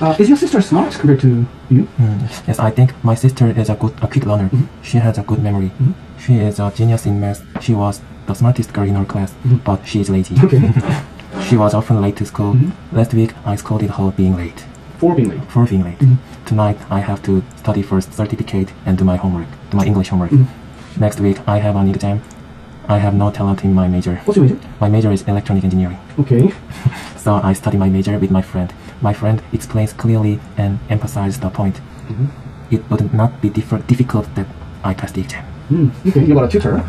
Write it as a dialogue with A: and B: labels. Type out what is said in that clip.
A: Uh, is your sister smart compared to you?
B: Mm, yes, I think my sister is a good, a quick learner. Mm-hmm. She has a good memory. Mm-hmm. She is a genius in math. She was the smartest girl in her class, mm-hmm. but she is lazy.
A: Okay.
B: She was often late to school. Last week, I scolded her being late.
A: For being late.
B: For being late. Tonight, I have to study first certificate and do my homework, do my English homework. Next week, I have an exam. I have no talent in my major.
A: What's your major?
B: My major is electronic engineering.
A: Okay.
B: So I study my major with my friend. My friend explains clearly and emphasizes the point. It would not be difficult that I pass the exam.
A: Hmm. Okay. You got a tutor.